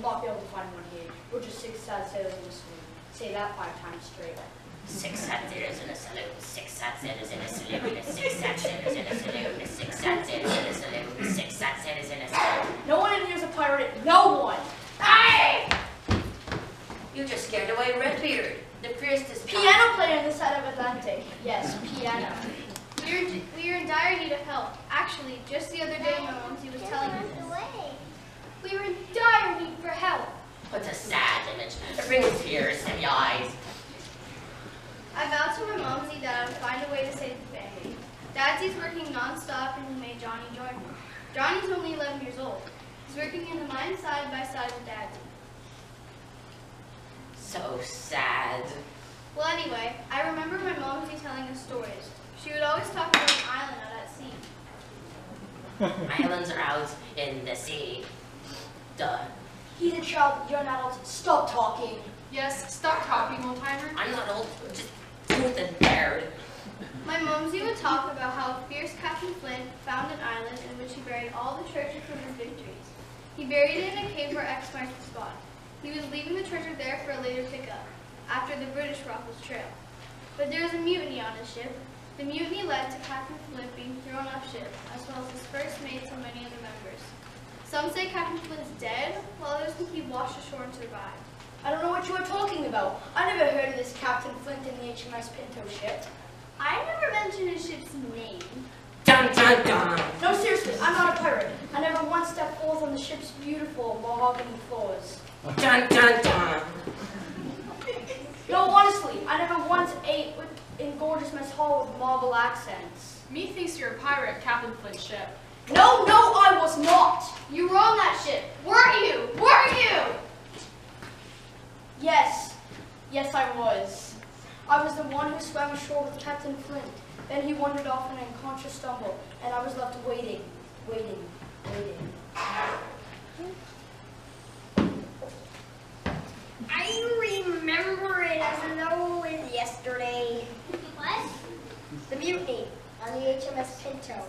will not be able to find one here. We're just six sad sailors in a saloon. Say that five times straight. Six sad sailors in a saloon, six sad sailors in a saloon, six sad sailors in a saloon, six sad sailors in a saloon, six sad sailors in a saloon. No one in here is a pirate. No one. Hey! You just scared away Redbeard, the fiercest Piano player on the side of Atlantic. Yes, piano. We're, we are in dire need of help. Actually, just the other day, my momsy was telling me this. We were in dire need for help. What a sad image. It brings tears to your eyes. I vowed to my momsy that I would find a way to save the family. Dadsy's working non-stop and he made Johnny join me. Johnny's only 11 years old. He's working in the mine side by side with Dadsy. So sad. Well, anyway, I remember my momsy telling us stories. She would always talk about an island out at sea. Islands are out in the sea. Duh. He's a child. You're an adult. Stop talking. Yes, stop talking, old timer. I'm not old, just tooth and haired. My momsy would talk about how fierce Captain Flint found an island in which he buried all the treasure from his victories. He buried it in a cave where X marked the spot. He was leaving the treasure there for a later pickup, after the British Rockles Trail. But there was a mutiny on his ship. The mutiny led to Captain Flint being thrown off ship, as well as his first mates and many other members. Some say Captain Flint's dead, while others think he washed ashore and survived. I don't know what you are talking about. I never heard of this Captain Flint in the HMS Pinto ship. I never mentioned his ship's name. Dun dun dun. No, seriously, I'm not a pirate. I never once stepped forth on the ship's beautiful mahogany floors. Dun dun dun. No, honestly, I never once ate with, in gorgeous mess hall with marble accents. Methinks you're a pirate, Captain Flint's ship. No, no, I was not. You were on that ship, weren't you? Weren't you? Yes, yes, I was. I was the one who swam ashore with Captain Flint. Then he wandered off in an unconscious stumble, and I was left waiting, waiting, waiting. I remember it as though it was yesterday. What? The mutiny on the HMS Pinto.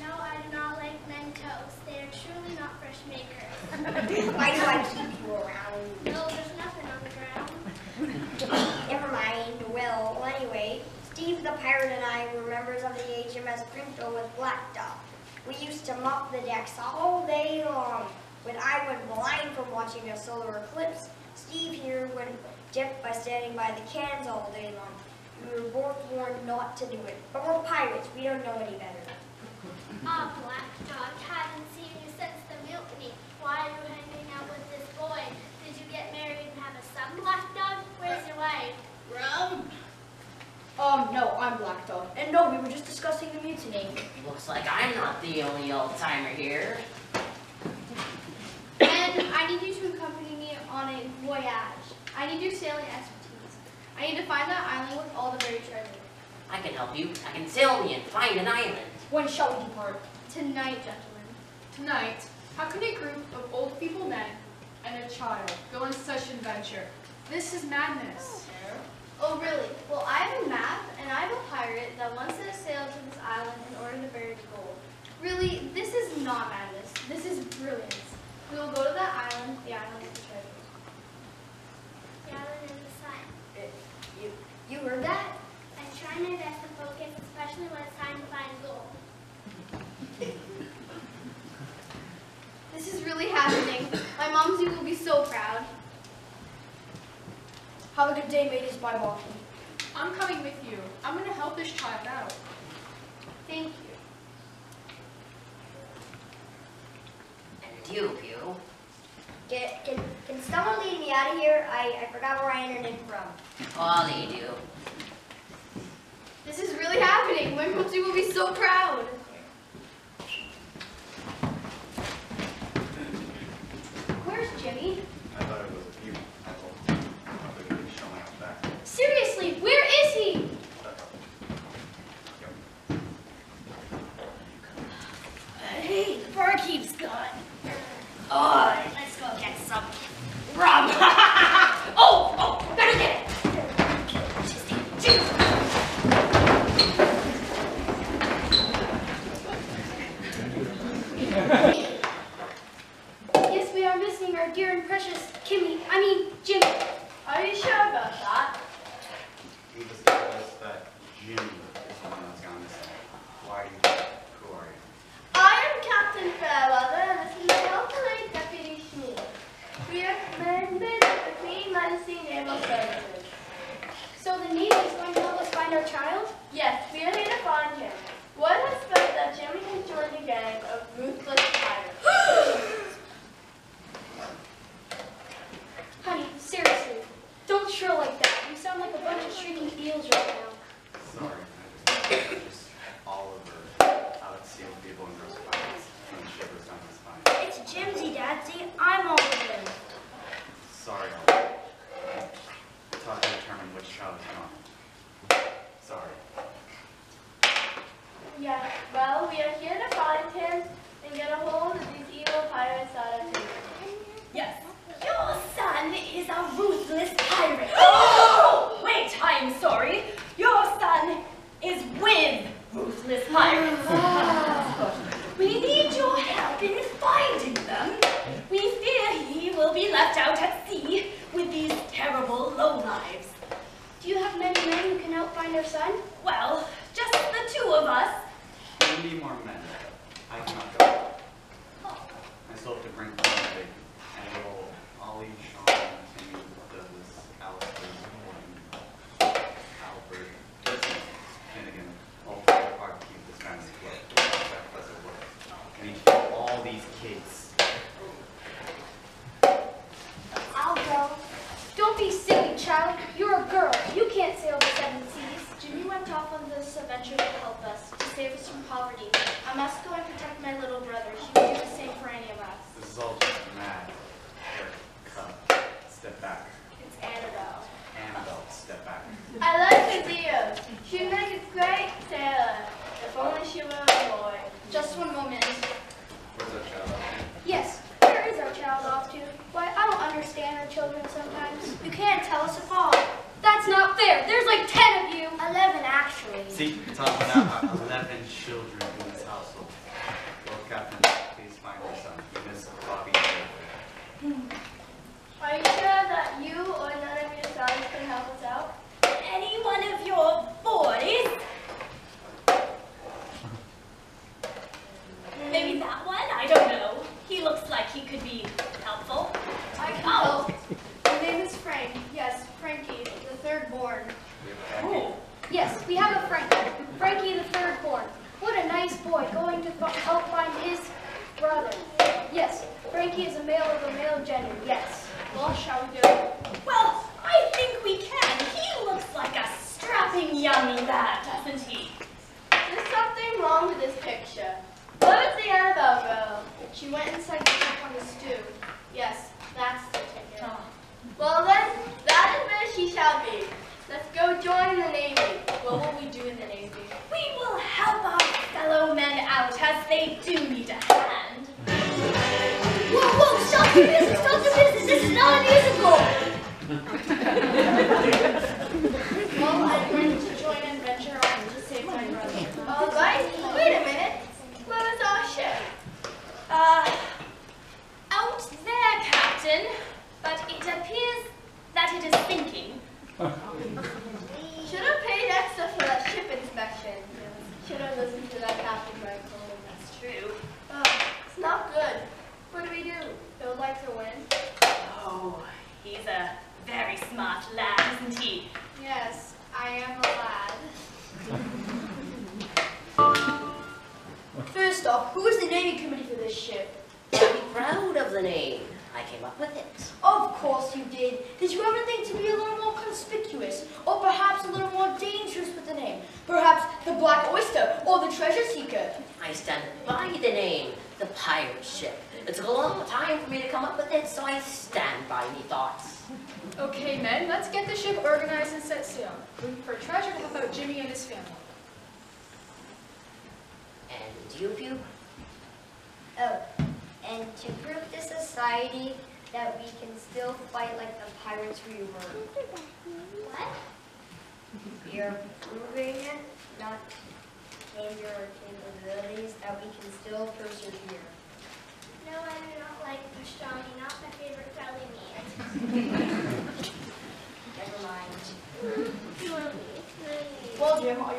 No, I do not like Mentos. They are truly not fresh makers. Why do I keep you around? No, there's nothing on the ground. Never mind. Well, anyway, Steve the pirate and I were members of the HMS Pinto with Black Dog. We used to mop the decks all day long. When I went blind from watching a solar eclipse, Steve here went deaf by standing by the cans all day long. We were both warned not to do it. But we're pirates. We don't know any better. Ah, Black Dog, haven't seen you since the mutiny. Why are you hanging out with this boy? Did you get married and have a son, Black Dog? Where's your wife? Rum? Um, no, I'm Black Dog. And no, we were just discussing the mutiny. Looks like I'm not the only old timer here. And I need you to accompany me on a voyage. I need your sailing expertise. I need to find that island with all the buried treasure. I can help you. I can sail me and find an island. When shall we depart? Tonight, gentlemen. Tonight, how can a group of old feeble men and a child go on such an adventure? This is madness. Oh, oh, really? Well, I have a map, and I have a pirate that once set sail to this island in order to bury the gold. Really, this is not madness. This is brilliance. We will go to that island, the island of the treasure. The island in the sun. You, you heard that? I try my best to focus, especially when it's time to find gold. This is is really happening. My momsy will be so proud. Have a good day, mateys. Bye, Boston. I'm coming with you. I'm gonna help this child out. Thank you. And you, Pew. Can, can, can someone lead me out of here? I, I forgot where I entered in from. I'll lead you. This is really happening. My momsy will be so proud. Where's Jimmy? I thought it was a few. I thought I could show my own back. Seriously, where is he? Hey, the barkeep's gone. Oh, let's go get some rum. oh, oh, better get it. Just, just. Yes, we are missing our dear and precious Kimmy. I mean, Jimmy. Are about that? He just told us that Jimmy is the one that's gone missing. Why do you think? Who are you? I am Captain Fairweather, and this is my alternate Deputy Schmee. We are members of the Queen Majesty Naval Services. So the Navy is going to help us find our child? Yes, we are here to find him. Word has spread that Jimmy has joined a gang of ruthless pirates. Honey, seriously, don't like that. You sound like a bunch of shrieking eels right now. Sorry. I just, just Oliver out at sea people in when the ship was down his spine. It's Jimsy, Dadsy. I'm Oliver. Sorry, Oliver. It's hard to determine which child is gone. Sorry. Yeah, well, we are here to find him and get a hold of these evil pirates out of him. Yes. Your son is a ruthless pirate. Oh! Wait, I'm sorry. Your son is with ruthless pirates. Ah. we need your help in finding them. We fear he will be left out at sea with these terrible lowlives. Do you have many men who can help find our son? Well, just the two of us. We need more men. I cannot go. I still have to bring home the big and little Ollie, Sean, Timmy, Douglas, Alistair, Gordon, Albert, Finnegan, all three are hard to keep this family afloat. Sacrifice of work. I need to keep I'll go. Don't be silly, child. You're a girl. You can't sail the seven seas. Jimmy went off on this adventure to help us, to save us from poverty. I must go and protect my little brother. He would do the same for any of us. This is all just mad. Step back. It's Annabelle. Annabelle, step back. I like her deal. She'd make a great sailor. If only she were a boy. Just one moment. Where's that child? Yes, where is our child off to? Why, I don't understand our children sometimes. You can't tell us apart. That's not fair. There's like ten of you. Eleven, actually. See, it's all now eleven children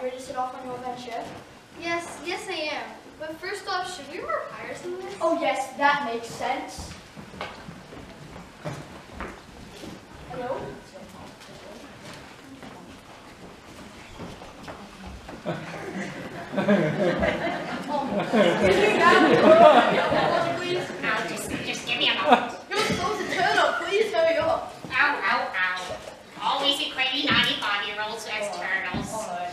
Well, Jim, are you ready to set off on your adventure? Yes, yes I am. But first off, should we wear pirates in this? Oh, yes, that makes sense. Hello? Now, just, just give me a moment. You're supposed to turn up, please hurry up. Ow, ow, ow. Always equating 95-year-olds as turtles. Alright.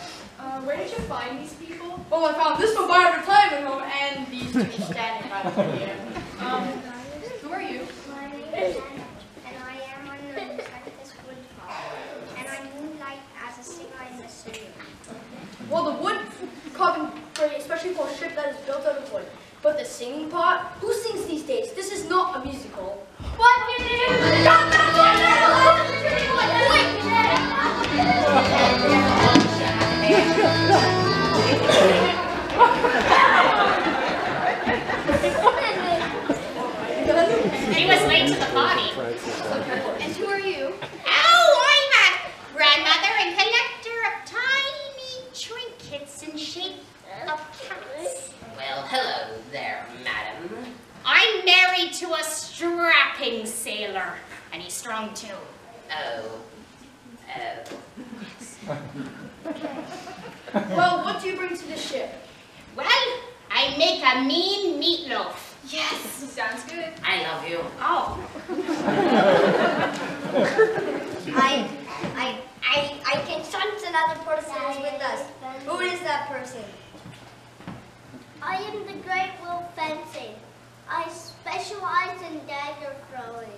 Uh, where did you find these people? Oh, I found this one by a retirement home and these two standing right here. Um, who are you? My name is Anna, and I am on the Texas Wood Club. And I moonlight as a singer in the studio. Well, the wood carving especially for a ship that is built out of wood. But the singing part, who sings these days? This is not a musical. What? shape of cats. Well, hello there, madam. I'm married to a strapping sailor, and he's strong too. Oh. Oh. Well, what do you bring to the ship? Well, I make a mean meatloaf. Yes. Sounds good. I love you. Oh, I, I, I, I can sense another person is with us. Who is that person? I am the Great Wolf Fencing. I specialize in dagger throwing.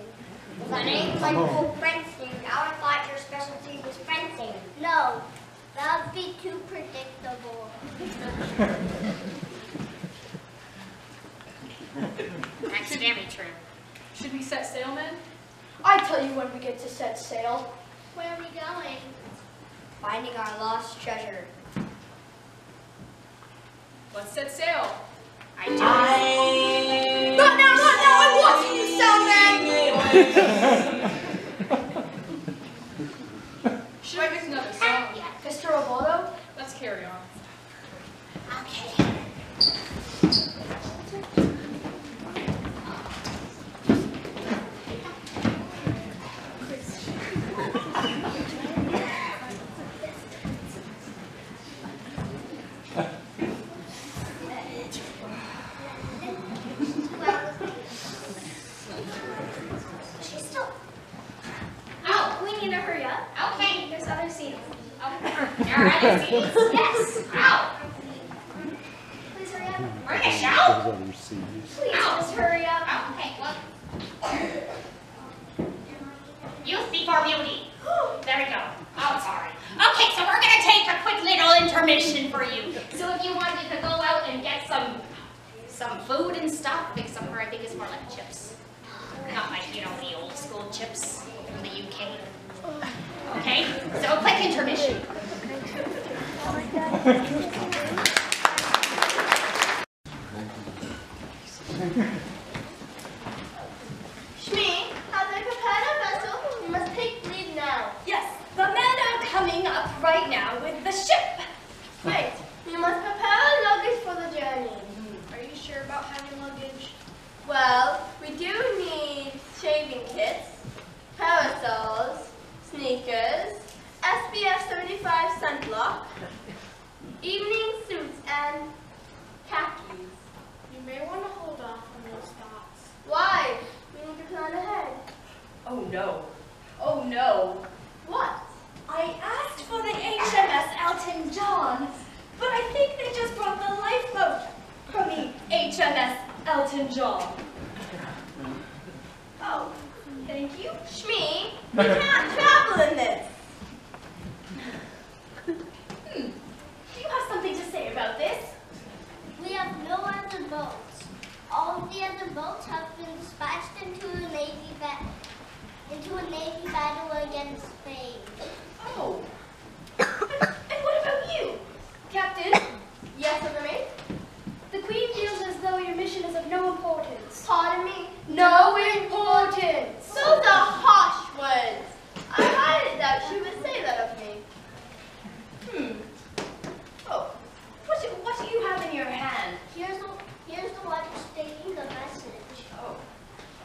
The name's like full fencing. I would thought your specialty was fencing. No, that would be too predictable. that's very true. Should we set sail, men? I tell you when we get to set sail. Where are we going? Finding our lost treasure. Let's set sail. I do. Not now, not now! I'm watching you, Salman! Should I make another song? Mr. Roboto? Let's carry on.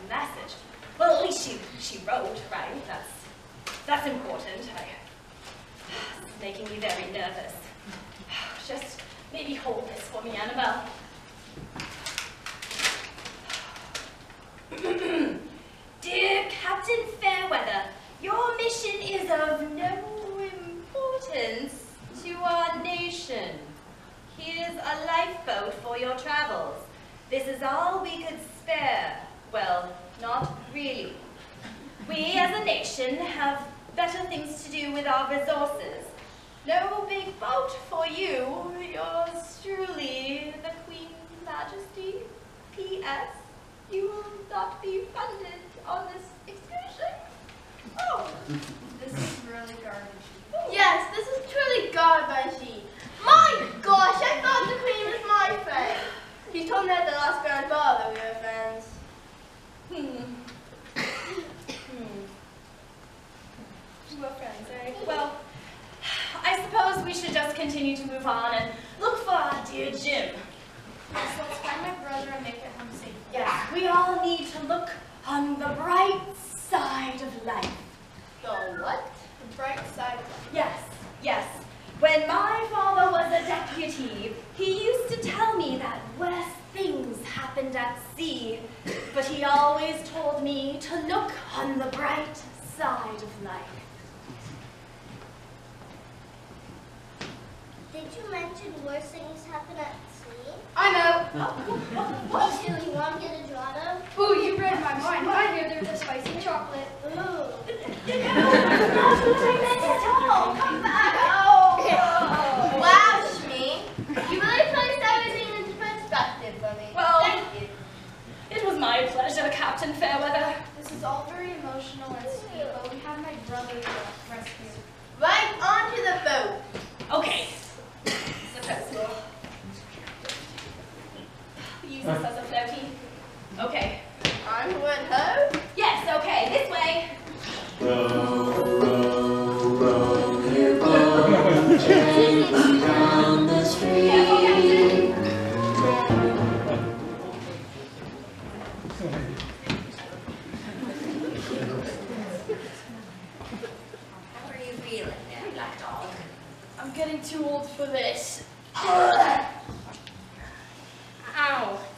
Message. Well, at least she she wrote, right? That's that's important. I, it's making me very nervous. Just maybe hold this for me, Annabelle. Dear Captain Fairweather, your mission is of no importance to our nation. Here's a lifeboat for your travels. This is all we could spare. Well, not really. We as a nation have better things to do with our resources. No big boat for you. Yours truly, the Queen Majesty. P.S. You will not be funded on this excursion. Oh. This is really garbage. Yes, this is truly garbage. My gosh, I thought the Queen was my friend. She told me at the last grand ball that we were friends. Hmm. hmm. We're friends, eh? Well, I suppose we should just continue to move on and look for our dear Jim. Yes, let's find my brother and make How are you feeling there, Black Dog? I'm getting too old for this. Ow.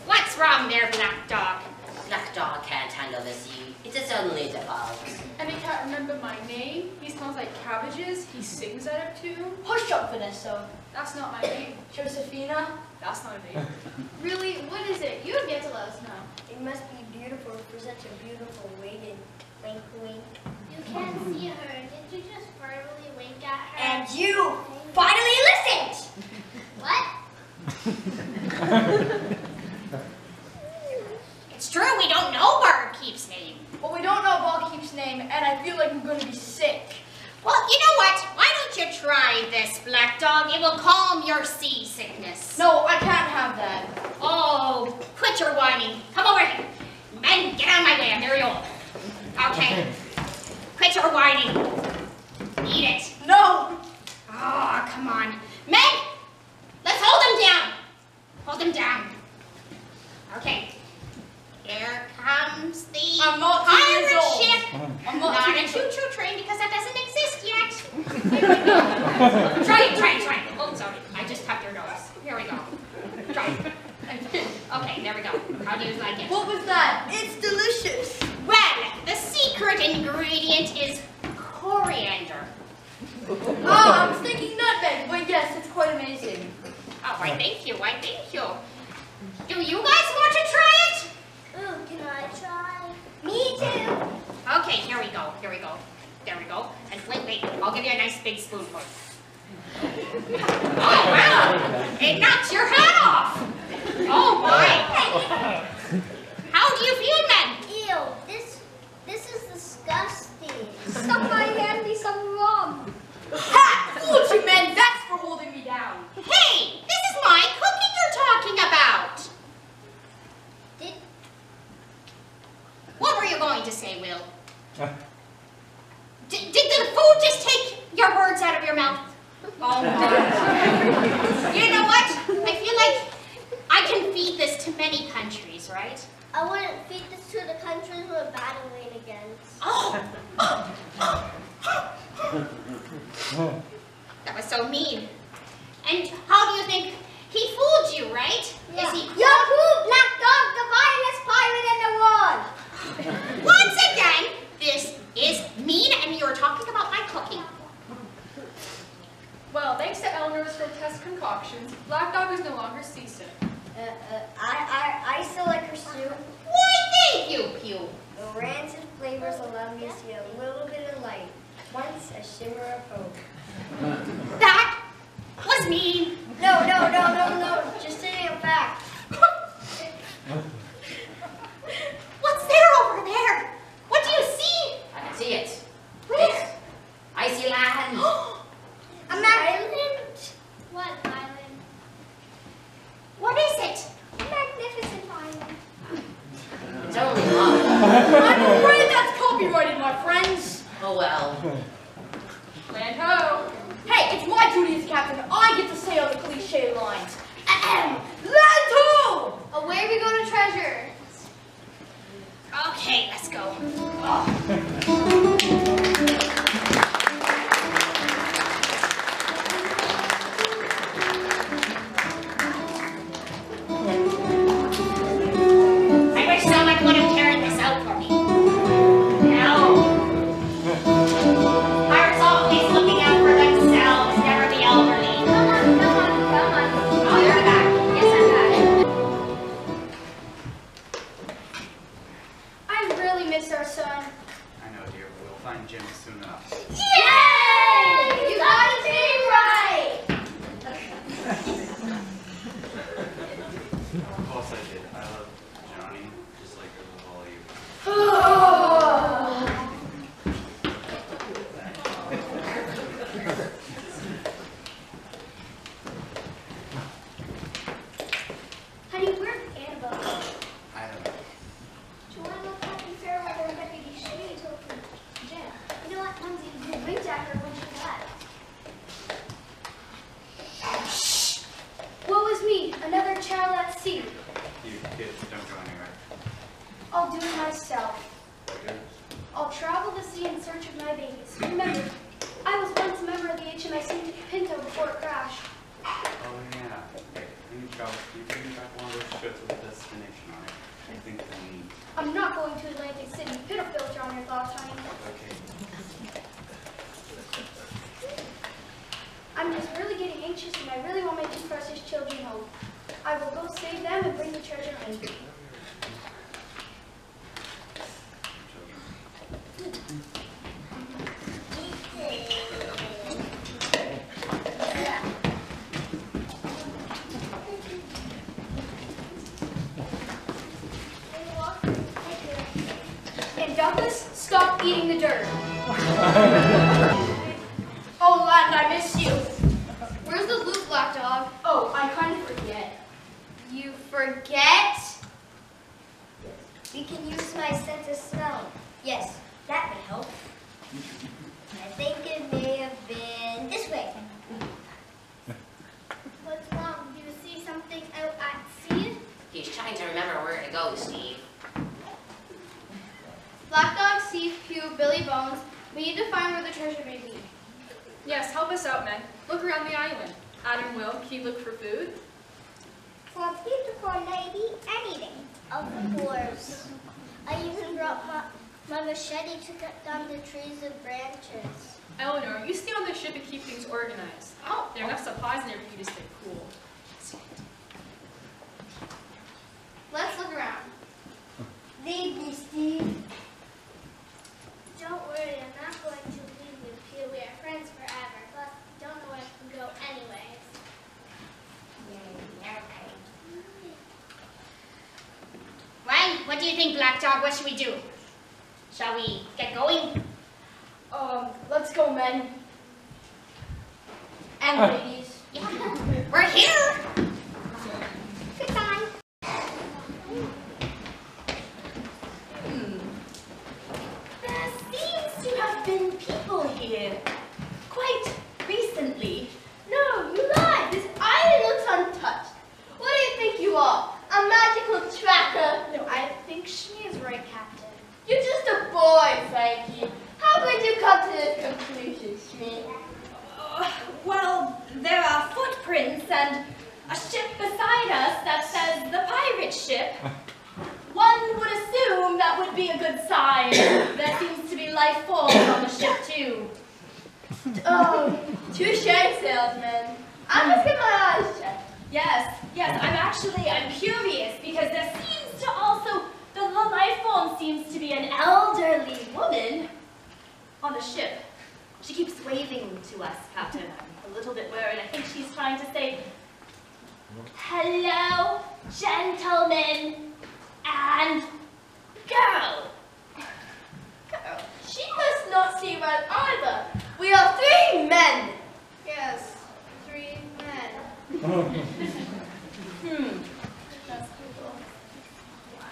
What's wrong there, Black Dog? Black Dog can't handle the sea. It's a suddenly devolves. And he can't remember my name. He smells like cabbages. He sings out of tune. Hush up, Vanessa. That's not my name. Josephina. That's not a name. Really, what is it? You have yet to let us know. It must be beautiful for such a beautiful maiden. Wink, wink. You can't see her. Did you just verbally wink at her? And you finally listened! what? It's true, we don't know Barkeep's name. Well, we don't know Barkeep's name, and I feel like I'm going to be sick. Well, you know what? Why don't you try this, Black Dog? It will calm your seasickness. No, I can't have that. Oh, quit your whining. Come over here. Men, get out of my way. I'm very old. Okay. Quit your whining. Eat it. No. Oh, come on. Men, let's hold him down. Hold him down. Okay. Here comes the I'm not pirate ship. I'm Not, not a choo-choo train because that doesn't exist Right. try it. Hold on, oh, sorry. I just tapped your nose. Here we go. Drive. okay, there we go. How do you like it? What was that? It's delicious. Well, the secret ingredient is coriander. oh, I was thinking nutmeg, but yes, it's quite amazing. Oh, I thank you. I thank you. Do you guys want to try it? Oh, can I try? Me too. Okay, here we go. Here we go. There we go. And Flint, wait, I'll give you a nice big spoonful. Oh, wow! It knocks your hat off! Oh, my! How do you feel, then? Ew, this this is disgusting. Somebody hand me some rum. Ha! Fooled you, men! That's for holding me down. Hey, this is my cooking you're talking about! Did What were you going to say, Will? Uh, Did, did the food just take your words out of your mouth? Oh, my. You know what? I feel like I can feed this to many countries, right? I wouldn't feed this to the countries we're battling against. Oh, oh! That was so mean. And how do you think he fooled you, right? Is he Yahoo! Black Dog, the vilest pirate in the world! Once again, this is mean, and you're talking about my cooking. Well, thanks to Eleanor's grotesque concoctions, Black Dog is no longer seasick. Uh, uh, I, I, I still like her soup. Why, thank you, Pew. The rancid flavors allow me to see a little bit of light. Once a shimmer of hope. That was mean. No, no, no, no, no. Just stating a fact. What's there over there? What do you see? I can see it. Where? I see land. A island? What island? What is it? Magnificent island. It's only mud. I'm afraid that's copyrighted, my friends. Oh well. Land ho! Hey, it's my duty as captain. I get to say all the cliche lines. Ahem. Land ho! Oh, Away we go to treasure. Okay, let's go. I sea in search of my babies. Remember, I was once a member of the HMS Pinto before it crashed. Oh, yeah. When you can you bring me back one of those ships with a destination on it? I think we need. I'm not going to Atlantic City. Put a filter on your thoughts, honey. Okay. I'm just really getting anxious and I really want my two precious children home. I will go save them and bring the treasure home. We need to find where the treasure may be. Yes, help us out, men. Look around the island. Adam will, can you look for food? For a beautiful lady, anything. Of course. I even brought my, My machete to cut down the trees and branches. Eleanor, you stay on the ship and keep things organized. Oh, There are enough supplies in there for you to stay cool. Let's look around. Lead me, Steve. Don't worry, I'm not going to leave you here. We are friends forever. Plus, don't know where I can go anyways. yeah, okay. Well, what do you think, Black Dog? What should we do? Shall we get going? Um, let's go, men. And ladies. Yeah, we're here. Goodbye. Hmm. There seems to have been people here quite recently. No, you lied. This island looks untouched. What do you think you are? Tracker? No, I think she is right, Captain. You're just a boy, Frankie. How could you come to this conclusion, Smee? Uh, well, there are footprints and a ship beside us that says the pirate ship. One would assume that would be a good sign. There seems to be life forms on the ship too. Oh, touche, salesman. I must get my eyes checked. Yes, yes, I'm actually, I'm curious because there seems to also, the, the life form seems to be an elderly woman on the ship. She keeps waving to us, Captain. I'm a little bit worried. I think she's trying to say, hello, gentlemen and girl. Girl, she must not see right either. We are three men. Yes, three men. Hmm.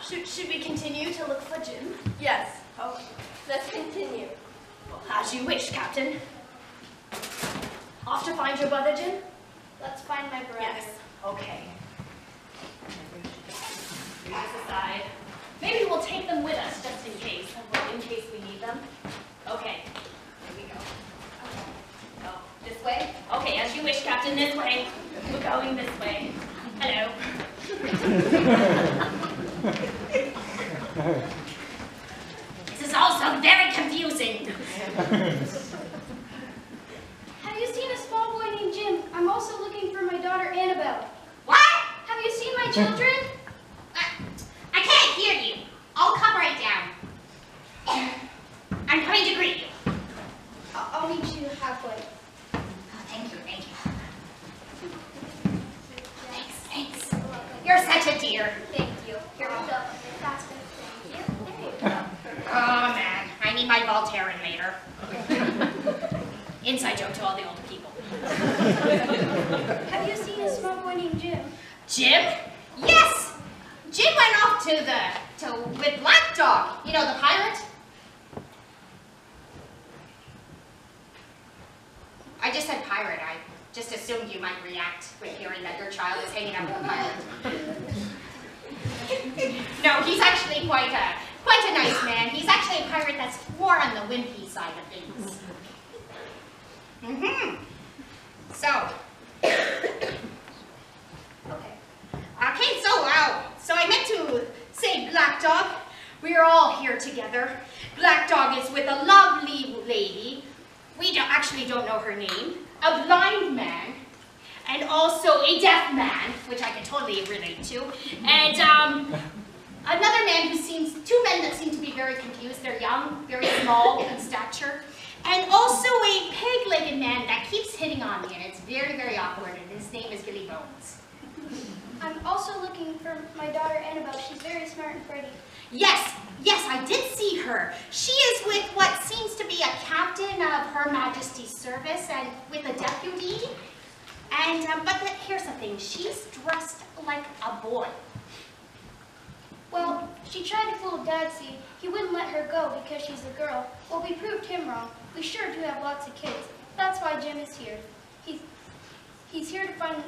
Should, should we continue to look for Jim? Yes. Okay. Let's continue. Well, as you wish, Captain. Off to find your brother, Jim? Let's find my brother. Yes. Okay. Move this aside. Maybe we'll take them with us just in case, in case we need them. Okay. Here we go. Go oh, this way? Okay, as you wish, Captain. This way. We're going this way. Hello. So, Okay. Okay, so wow. So I meant to say Black Dog. We are all here together. Black Dog is with a lovely lady. We don't, actually don't know her name. A blind man. And also a deaf man, which I can totally relate to. And um, another man who seems, two men that seem to be very confused. They're young, very small in stature. And also a peg-legged man that keeps hitting on me, and it's very, very awkward, and his name is Billy Bones. I'm also looking for my daughter Annabelle. She's very smart and pretty. Yes, yes, I did see her. She is with what seems to be a captain of Her Majesty's service and with a deputy. And, um, but the, here's the thing, she's dressed like a boy. Well, she tried to fool Dad, see. He wouldn't let her go because she's a girl. Well, we proved him wrong. We sure do have lots of kids. That's why Jim is here. He's, he's here to find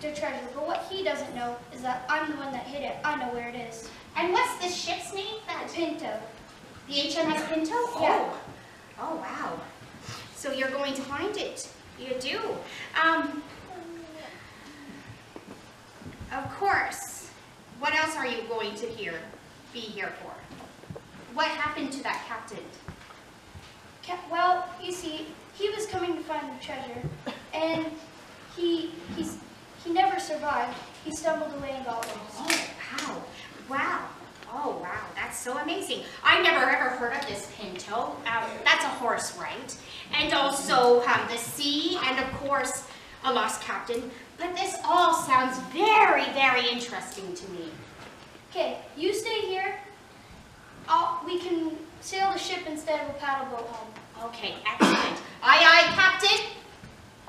the treasure, but what he doesn't know is that I'm the one that hid it. I know where it is. And what's this ship's name? That Pinto. The HMS Pinto? Yeah. Oh. Oh, wow. So you're going to find it. You do. Um, of course. What else are you going to here, be here for? what happened to that captain? Ca- Well, you see, he was coming to find the treasure, and he he's he never survived. He stumbled away and got lost. Oh, wow. Wow. Oh, wow. That's so amazing. I never ever heard of this pinto. Um, that's a horse, right? And also um, the sea, and of course, a lost captain. But this all sounds very, very interesting to me. Okay, you stay here. I'll, we can sail the ship instead of a paddle boat home. Okay, excellent. Aye, aye, captain?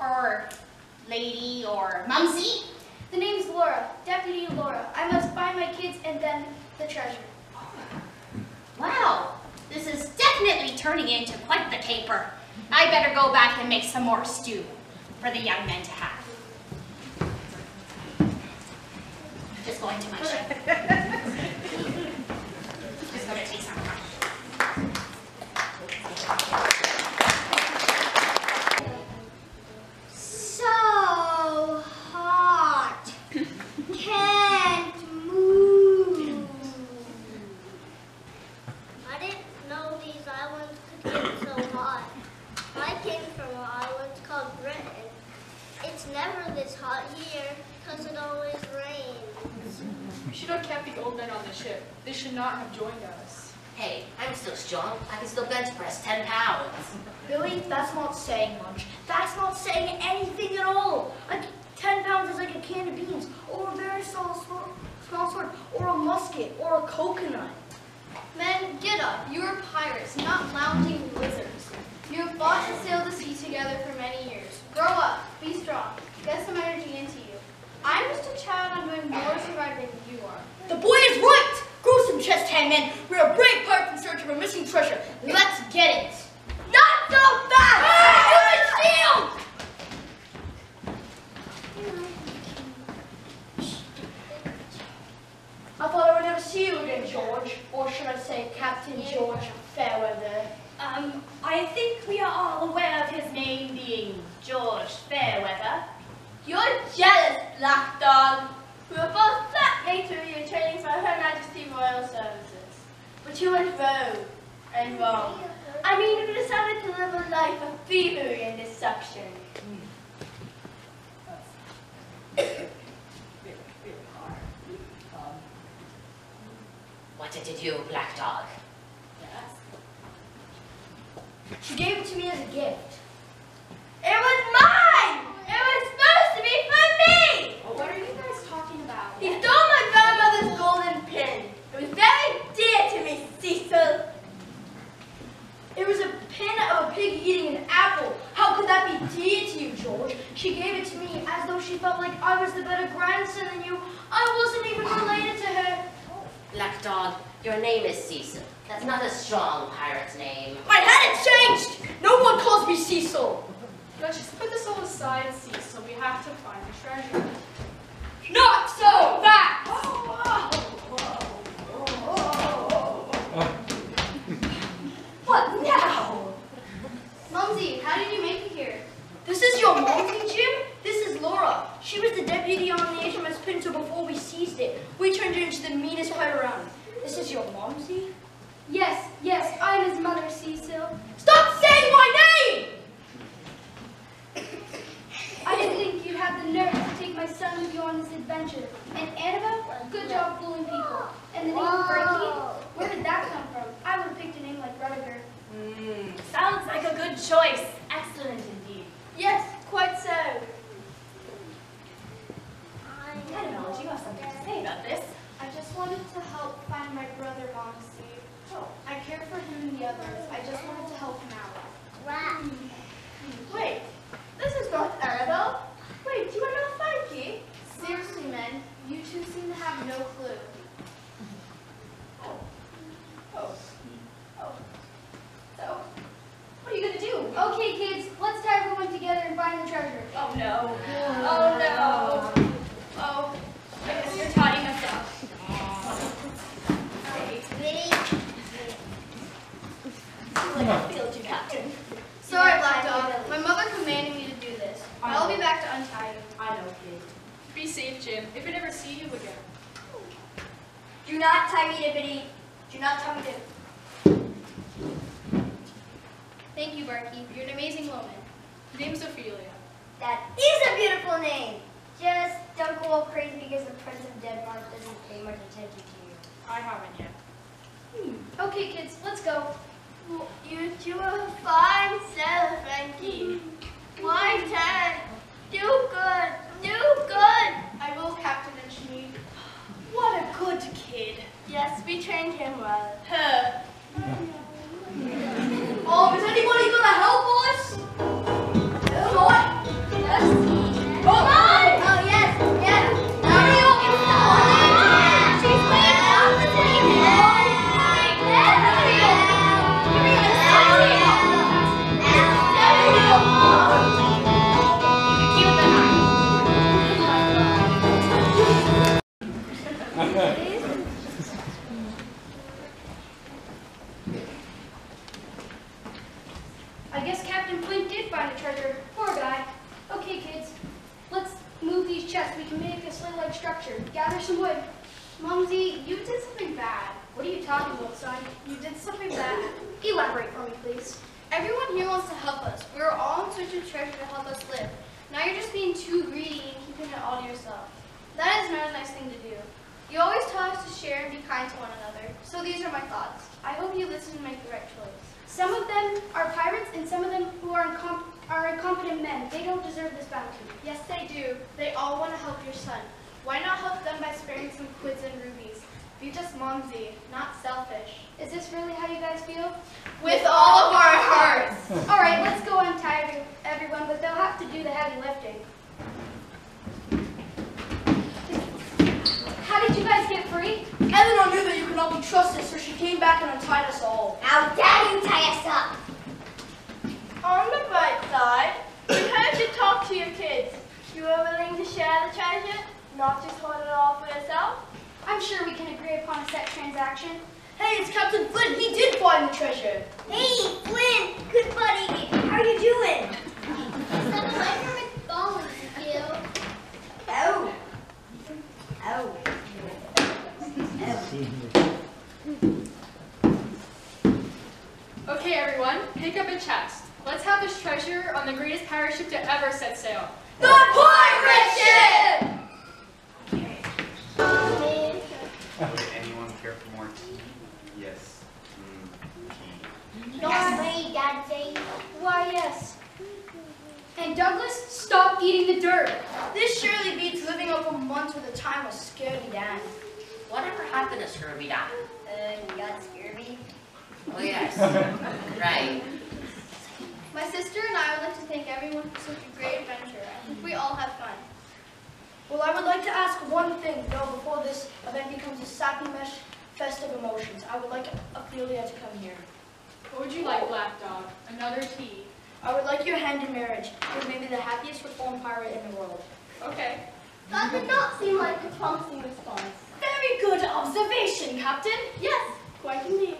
Or lady, or mumsy? The name's Laura, Deputy Laura. I must find my kids and then the treasure. Wow, this is definitely turning into quite the caper. I better go back and make some more stew for the young men to have. Just going to my ship. Just gonna take some. So hot. Can't move. I didn't know these islands could get so hot. I came from an island called Britain. It's never this hot here because it always rains. We should have kept the old men on the ship. They should not have joined us. Hey, I'm still strong. I can still bench press 10 pounds. Billy, that's not saying much. That's not saying anything at all. Like, 10 pounds is like a can of beans, or a very small, small, small sword, or a musket, or a coconut. Men, get up. You are pirates, not lounging lizards. You have fought and sailed the sea together for many years. Grow up. Be strong. Get some energy into you. I'm just a child. I'm doing more surviving than you are. The boy is right! Gruesome chest hangman, we're a brave pirate in search of a missing treasure. Let's get it! Not so fast! Use shield! I thought I would never see you again, George. Or should I say Captain George Fairweather? Um, I think we are all aware of his name being George Fairweather. You're jealous, Black Dog. We were both when we were training for Her Majesty Royal Services. But you went rogue and wrong. I mean, you decided to live a life of thievery and deception. What did you do, Black Dog? She gave it to me as a gift. It was mine! It was supposed to be for me! What are you guys talking about? He stole my grandmother's golden pin. It was very dear to me, Cecil. It was a pin of a pig eating an apple. How could that be dear to you, George? She gave it to me as though she felt like I was the better grandson than you. I wasn't even related to her. Black Dog, your name is Cecil. That's not a strong pirate's name. My head has changed. No one calls me Cecil. Let's just put this all aside, see, so we have to find the treasure. Not so fast. What This is your momsy, Jim? This is Laura. She was the deputy on the HMS Pinto before we seized it. We turned her into the meanest pirate around. This is your momsy? Yes, yes, I'm his mother, Cecil. Stop saying my name! I didn't think you'd have the nerve to take my son with you on this adventure. And Annabelle, good job fooling people. And the name Frankie, where did that come from? I would have picked a name like Rudiger. Hmm, sounds like a good choice. Excellent indeed. Yes, quite so. I don't know, you have something to say about this? I just wanted to help find my brother, Moxie. Oh. I care for him and the others. I just wanted to help him out. Rat. Hmm. Wait, this is not Annabelle. Wait, you are not Frankie? Seriously, men, you two seem to have no clue. Oh. Oh. So, what are you gonna do? Okay, kids, let's tie everyone together and find the treasure. Oh no. Oh no. Oh, I guess you're tying us up. Really? Field you, Captain. Sorry, Black Dog. My mother commanded me to do this. I'll be back to untie you. I know, kid. Be safe, Jim. If we never see you again. Do not tie me to Biddy. Do not tie me to Thank you, Barkeep. You're an amazing woman. Name's Ophelia. That is a beautiful name. Just don't go all crazy because the Prince of Denmark doesn't pay much attention to you. I haven't yet. Hmm. Okay, kids, let's go. You two are fine, Sarah Frankie. One ten. Do good. Do good. I will, Captain Edgemead. What a good kid. Yes, we trained him well. Her. Oh, is anybody gonna help us? What? Yes. Oh, oh Gather some. Mumsy, you did something bad. What are you talking about, son? You did something bad. Elaborate for me, please. Everyone here wants to help us. We are all in search of treasure to help us live. Now you're just being too greedy and keeping it all to yourself. That is not a nice thing to do. You always taught us to share and be kind to one another. So these are my thoughts. I hope you listen and make the right choice. Some of them are pirates and some of them who are, incom- are incompetent men. They don't deserve this bounty. Yes, they do. They all want to help your son. Why not help them by sparing some quids and rubies? Be just momsy, not selfish. Is this really how you guys feel? With all of our hearts. All right, let's go untie every- everyone, but they'll have to do the heavy lifting. How did you guys get free? Eleanor knew that you could not be trusted, so she came back and untied us all. How dare you tie us up? On the bright side, you heard you talk to your kids. You were willing to share the treasure, not just hold it all for yourself. I'm sure we can agree upon a set transaction. Hey, it's Captain Flint. He did find the treasure. Hey, Flynn, good buddy. How are you doing? Step away from McDonald's, you. Oh. Oh. Okay, everyone, pick up a chest. Let's have this treasure on the greatest pirate ship to ever set sail. The pirate ship! And Douglas, stop eating the dirt. This surely beats living up a month with a time of scurvy Dan. Whatever happened to Scurvy Dan? Uh, you got scurvy? Oh, yes. right. My sister and I would like to thank everyone for such a great adventure. I think we all had fun. Well, I would like to ask one thing, though, before this event becomes a sappy mesh fest of emotions. I would like Ophelia to come here. What would you like, Black Dog? Another tea. I would like your hand in marriage. You may be the happiest reformed pirate in the world. Okay. That did not seem like a promising response. Very good observation, Captain. Yes, quite indeed.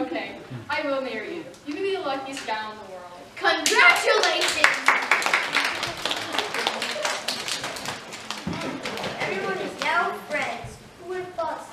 Okay, I will marry you. You may be the luckiest gal in the world. Congratulations! Everyone is now friends. Who would have thought,